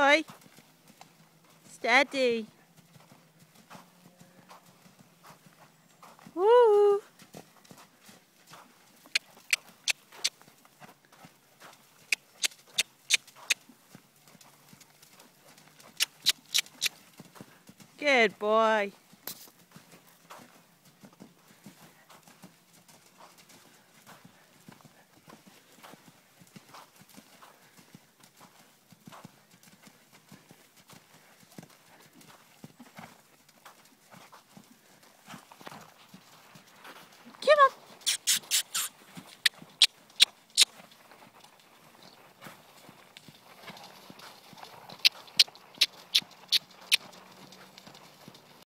Oi. Steady. Woo. Good boy.